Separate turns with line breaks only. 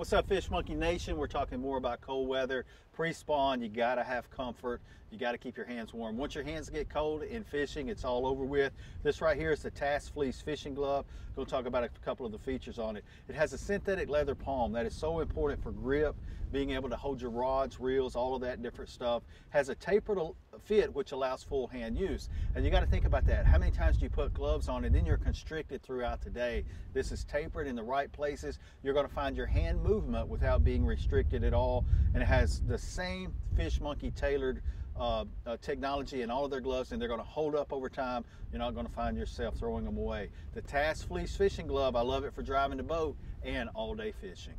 up, Fish Monkey Nation? We're talking more about cold weather. Pre-spawn, you gotta have comfort. You gotta keep your hands warm. Once your hands get cold in fishing, it's all over with. This right here is the Task Fleece fishing glove. To talk about a couple of the features on it. It has a synthetic leather palm that is so important for grip, being able to hold your rods, reels, all of that different stuff. Has a tapered fit which allows full hand use. And you got to think about that. How many times do you put gloves on and then you're constricted throughout the day? This is tapered in the right places. You're going to find your hand movement without being restricted at all. And it has the same Fish Monkey tailored uh, uh, technology in all of their gloves and they're going to hold up over time. You're not going to find yourself throwing them away. The Task Fleece fishing glove, I love it for driving the boat and all day fishing.